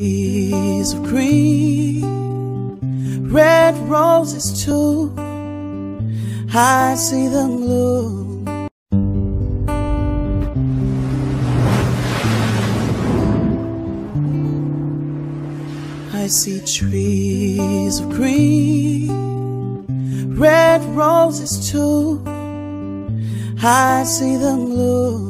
Trees of green, red roses too. I see them bloom. I see trees of green, red roses too. I see them bloom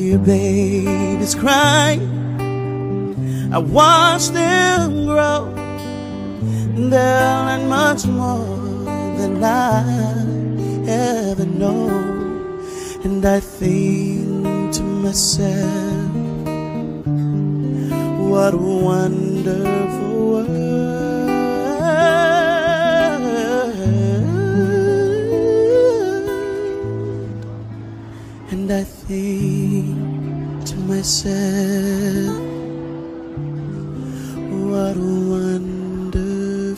See babies crying. I watch them grow. They'll learn much more than I ever know. And I think to myself, what a wonderful world. To myself, what a wonderful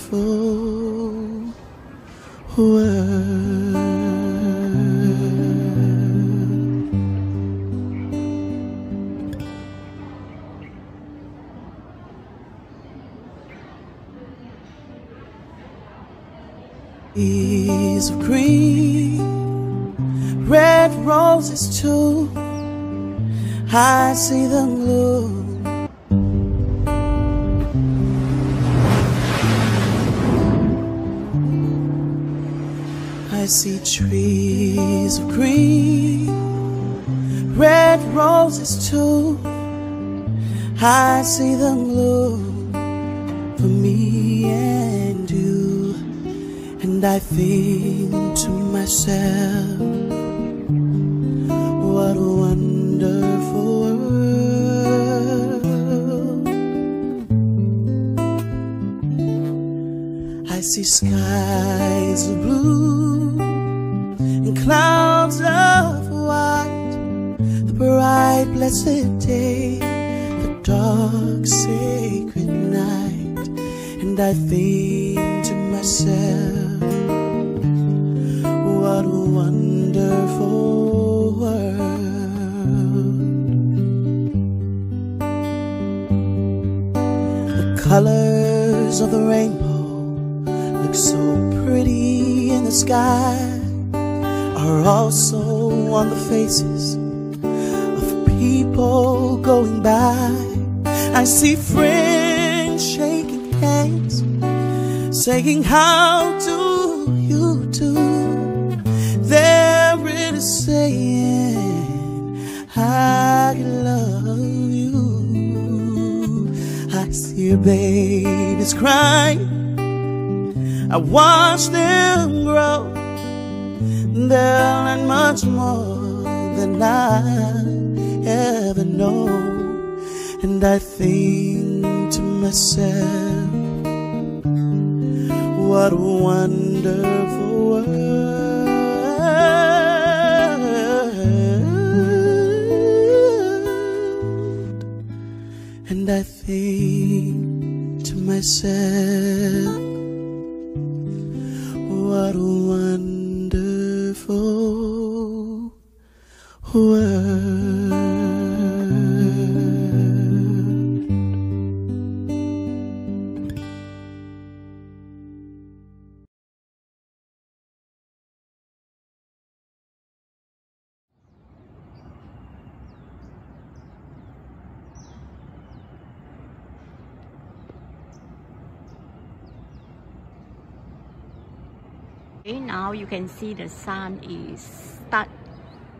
world. Trees of green, red roses too. I see them blue. I see trees of green, red roses too. I see them blue for me and you. And I think to myself, see skies of blue and clouds of white, the bright blessed day, the dark sacred night, and I think to myself, sky are also on the faces of people going by. I see friends shaking hands, saying, How do you do? They're really saying, I love you. I see babies crying. I watch them grow. They'll learn much more than I ever know. And I think to myself, what a wonderful world. And I think to myself, Okay, now you can see the sun is start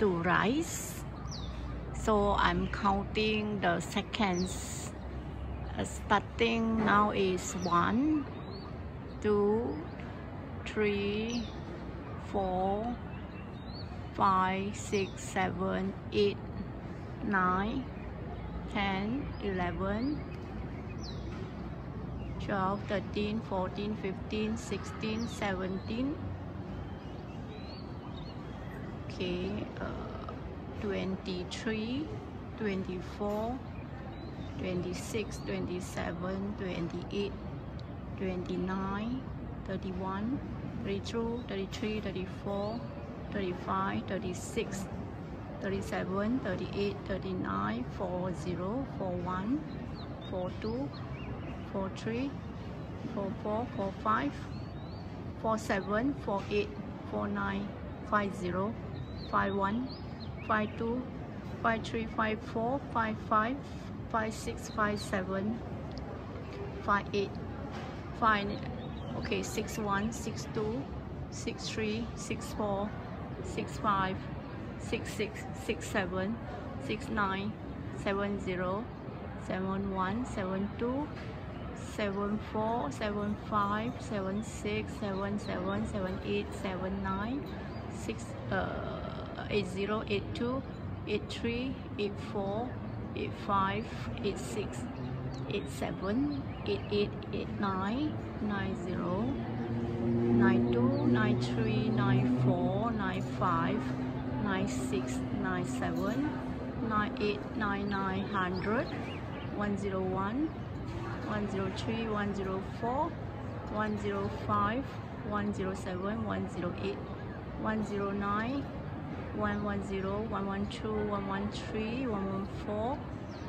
to rise. So I'm counting the seconds. Uh, starting now is one, two, three, four, five, six, seven, eight, nine, ten, eleven. 12, 13, 14, 15, 16, 17. Okay, uh, 23, 24, 26, 27, 28, 29, 31, 32, 33, 34, 35, 36, 37, 38, 39, 40, 41, 42, four three, four four, four five, four seven, four eight, four nine, five zero, five one, five two, five three, five four, five five, five six, five seven, five eight, five okay, six one, six two, six three, six four, six five, six six, six seven, six nine, seven zero, seven one, seven two seven four seven five seven six seven seven seven eight seven nine six uh eight zero eight two eight three eight four eight five eight six eight seven eight eight eight nine nine zero nine two nine three nine four nine five nine six nine seven nine eight nine nine hundred one zero one 103, 104, 105, 107, 108, 109, 110, 112, 113, 114,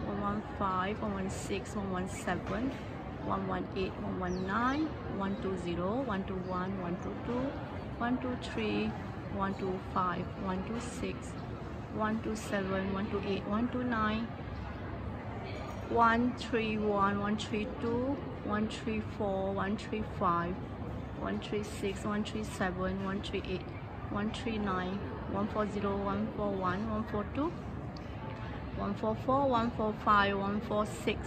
115, 116, 117, 118, 119, 120, 121, 122, 123, 125, 126, 127, 128, 129, one three one one three two one three four one three five one three six one three seven one three eight one three nine one four zero one four one one four two one four four one four five one four six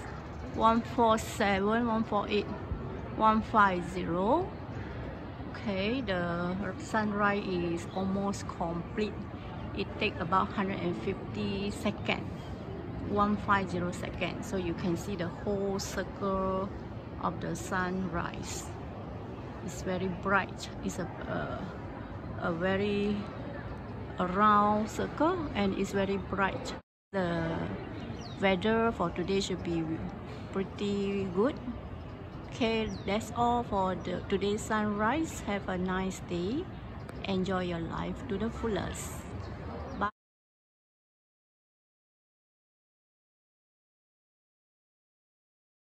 one four seven one four eight one five zero. Okay the sunrise is almost complete. It take about 150 seconds 150 seconds so you can see the whole circle of the sunrise. It's very bright. It's a a, a very round circle and it's very bright. The weather for today should be pretty good. Okay that's all for the today's sunrise. Have a nice day. Enjoy your life to the fullest